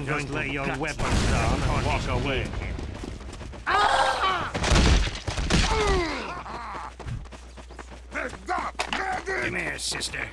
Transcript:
I'm going to lay your weapons down and walk away. Ah! Come here, sister.